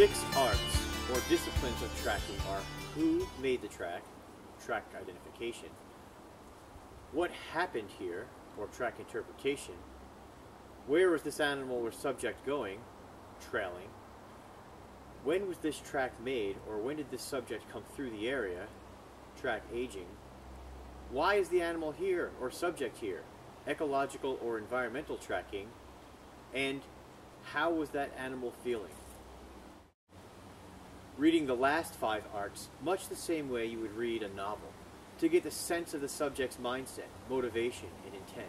six arts or disciplines of tracking are who made the track, track identification, what happened here, or track interpretation, where was this animal or subject going, trailing, when was this track made, or when did this subject come through the area, track aging, why is the animal here or subject here, ecological or environmental tracking, and how was that animal feeling? Reading the last five arts much the same way you would read a novel, to get the sense of the subject's mindset, motivation, and intent.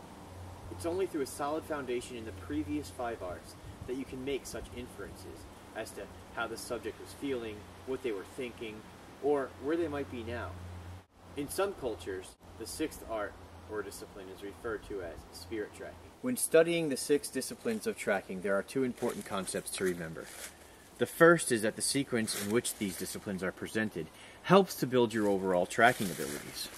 It's only through a solid foundation in the previous five arts that you can make such inferences as to how the subject was feeling, what they were thinking, or where they might be now. In some cultures, the sixth art or discipline is referred to as spirit tracking. When studying the six disciplines of tracking, there are two important concepts to remember. The first is that the sequence in which these disciplines are presented helps to build your overall tracking abilities.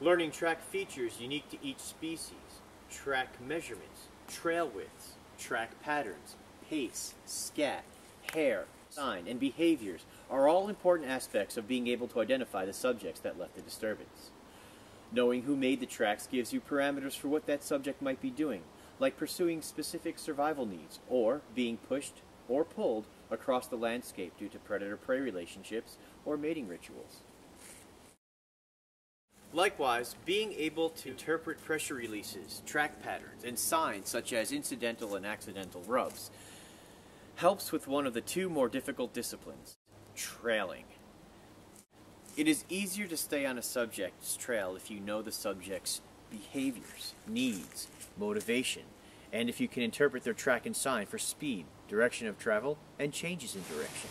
Learning track features unique to each species, track measurements, trail widths, track patterns, pace, scat, hair, sign, and behaviors are all important aspects of being able to identify the subjects that left the disturbance. Knowing who made the tracks gives you parameters for what that subject might be doing, like pursuing specific survival needs, or being pushed or pulled across the landscape due to predator-prey relationships or mating rituals. Likewise, being able to interpret pressure releases, track patterns, and signs such as incidental and accidental rubs helps with one of the two more difficult disciplines, trailing. It is easier to stay on a subject's trail if you know the subject's behaviors, needs, motivation, and if you can interpret their track and sign for speed, direction of travel, and changes in direction.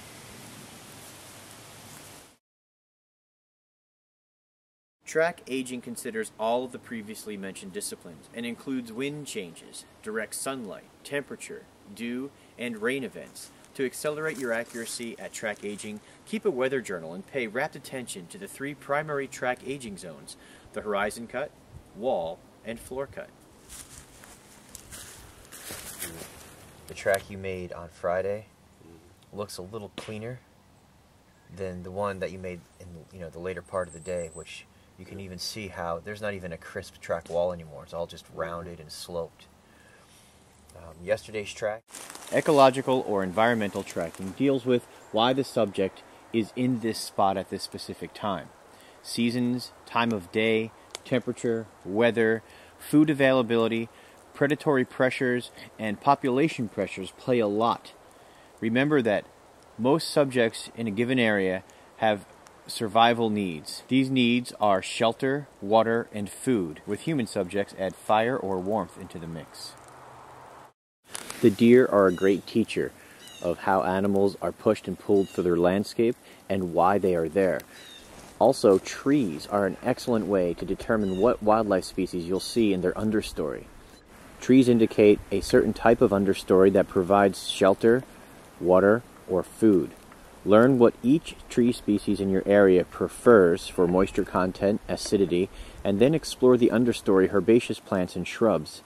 Track aging considers all of the previously mentioned disciplines and includes wind changes, direct sunlight, temperature, dew, and rain events. To accelerate your accuracy at track aging, keep a weather journal and pay rapt attention to the three primary track aging zones the horizon cut, wall, and floor cut. The track you made on Friday looks a little cleaner than the one that you made in you know the later part of the day, which you can even see how there's not even a crisp track wall anymore. It's all just rounded and sloped. Um, yesterday's track. Ecological or environmental tracking deals with why the subject is in this spot at this specific time. Seasons, time of day, temperature, weather, food availability, predatory pressures, and population pressures play a lot. Remember that most subjects in a given area have survival needs. These needs are shelter, water, and food, with human subjects add fire or warmth into the mix. The deer are a great teacher of how animals are pushed and pulled through their landscape and why they are there. Also, trees are an excellent way to determine what wildlife species you'll see in their understory. Trees indicate a certain type of understory that provides shelter, water, or food. Learn what each tree species in your area prefers for moisture content, acidity, and then explore the understory herbaceous plants and shrubs.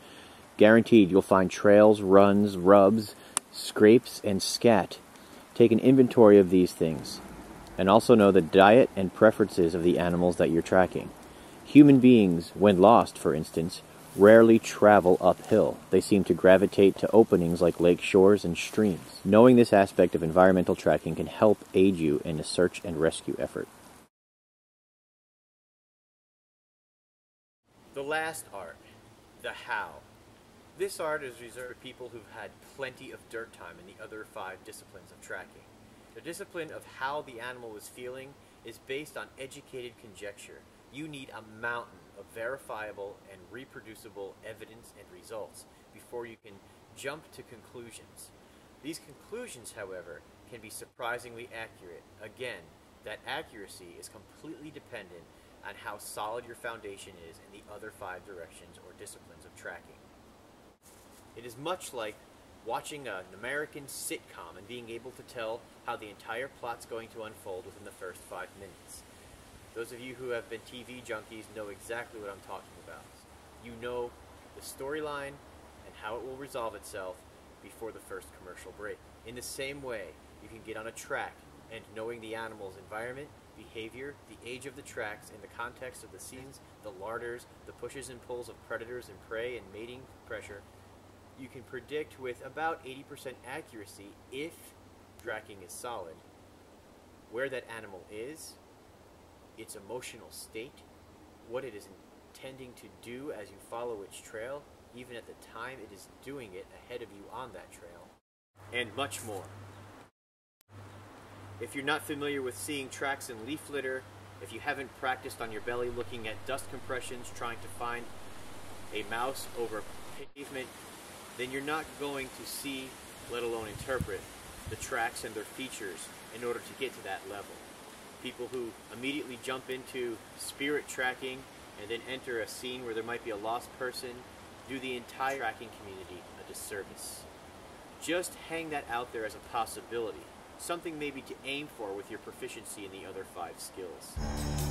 Guaranteed you'll find trails, runs, rubs, scrapes, and scat. Take an inventory of these things, and also know the diet and preferences of the animals that you're tracking. Human beings, when lost, for instance, rarely travel uphill. They seem to gravitate to openings like lake shores and streams. Knowing this aspect of environmental tracking can help aid you in a search and rescue effort. The last art, the how. This art is reserved for people who've had plenty of dirt time in the other five disciplines of tracking. The discipline of how the animal was feeling is based on educated conjecture. You need a mountain of verifiable and reproducible evidence and results before you can jump to conclusions. These conclusions, however, can be surprisingly accurate. Again, that accuracy is completely dependent on how solid your foundation is in the other five directions or disciplines of tracking. It is much like watching an American sitcom and being able to tell how the entire plot's going to unfold within the first five minutes. Those of you who have been TV junkies know exactly what I'm talking about. You know the storyline, and how it will resolve itself before the first commercial break. In the same way, you can get on a track and knowing the animal's environment, behavior, the age of the tracks, in the context of the scenes, the larders, the pushes and pulls of predators and prey, and mating pressure, you can predict with about 80% accuracy if tracking is solid where that animal is, its emotional state, what it is intending to do as you follow its trail, even at the time it is doing it ahead of you on that trail, and much more. If you're not familiar with seeing tracks in leaf litter, if you haven't practiced on your belly looking at dust compressions trying to find a mouse over pavement, then you're not going to see, let alone interpret, the tracks and their features in order to get to that level. People who immediately jump into spirit tracking and then enter a scene where there might be a lost person do the entire tracking community a disservice. Just hang that out there as a possibility, something maybe to aim for with your proficiency in the other five skills.